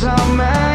dumbass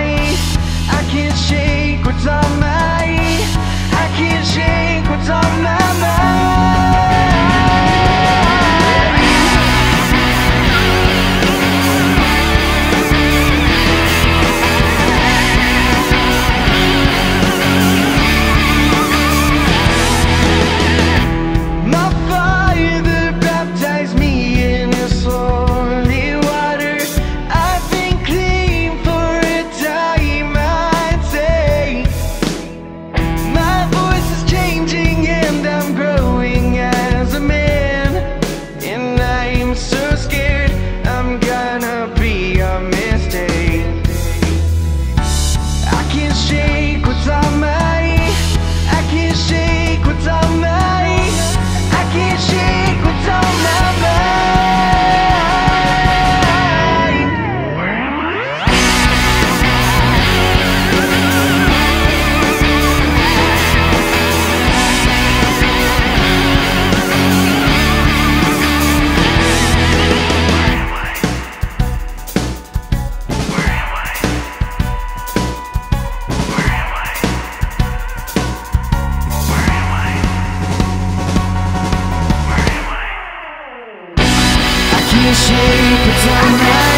shape, it's all right.